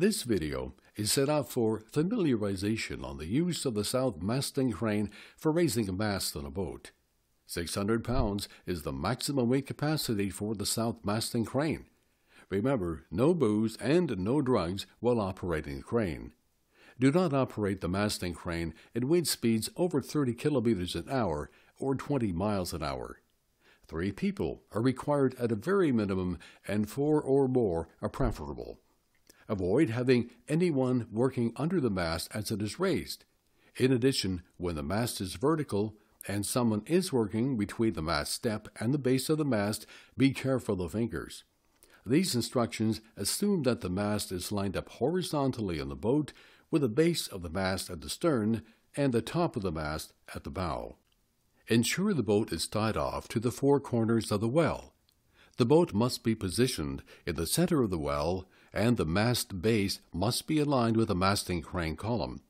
This video is set up for familiarization on the use of the south masting crane for raising a mast on a boat. 600 pounds is the maximum weight capacity for the south masting crane. Remember, no booze and no drugs while operating the crane. Do not operate the masting crane at wind speeds over 30 kilometers an hour or 20 miles an hour. Three people are required at a very minimum, and four or more are preferable. Avoid having anyone working under the mast as it is raised. In addition, when the mast is vertical and someone is working between the mast step and the base of the mast, be careful of fingers. These instructions assume that the mast is lined up horizontally on the boat with the base of the mast at the stern and the top of the mast at the bow. Ensure the boat is tied off to the four corners of the well. The boat must be positioned in the center of the well, and the mast base must be aligned with the masting crane column.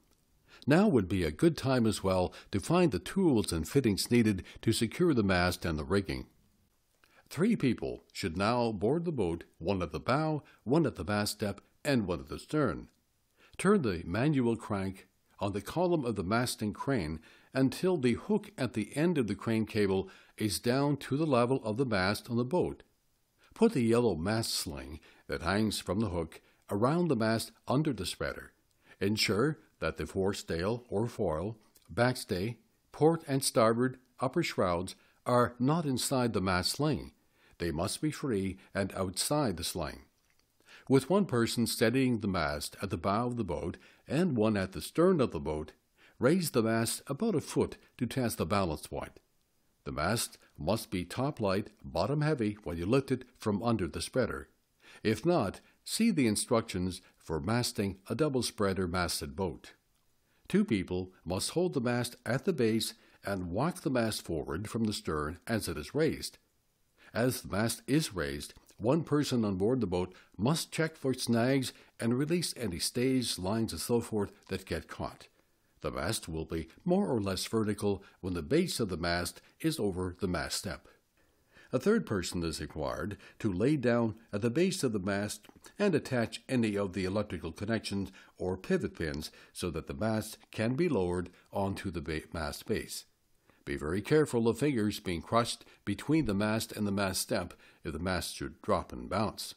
Now would be a good time as well to find the tools and fittings needed to secure the mast and the rigging. Three people should now board the boat, one at the bow, one at the mast step, and one at the stern. Turn the manual crank on the column of the masting crane until the hook at the end of the crane cable is down to the level of the mast on the boat. Put the yellow mast sling that hangs from the hook around the mast under the spreader. Ensure that the forestay or foil, backstay, port and starboard upper shrouds are not inside the mast sling. They must be free and outside the sling. With one person steadying the mast at the bow of the boat and one at the stern of the boat, raise the mast about a foot to test the balance point. The mast must be top light, bottom heavy when you lift it from under the spreader. If not, see the instructions for masting a double spreader masted boat. Two people must hold the mast at the base and walk the mast forward from the stern as it is raised. As the mast is raised, one person on board the boat must check for snags and release any stays, lines, and so forth that get caught. The mast will be more or less vertical when the base of the mast is over the mast step. A third person is required to lay down at the base of the mast and attach any of the electrical connections or pivot pins so that the mast can be lowered onto the mast base. Be very careful of fingers being crushed between the mast and the mast step if the mast should drop and bounce.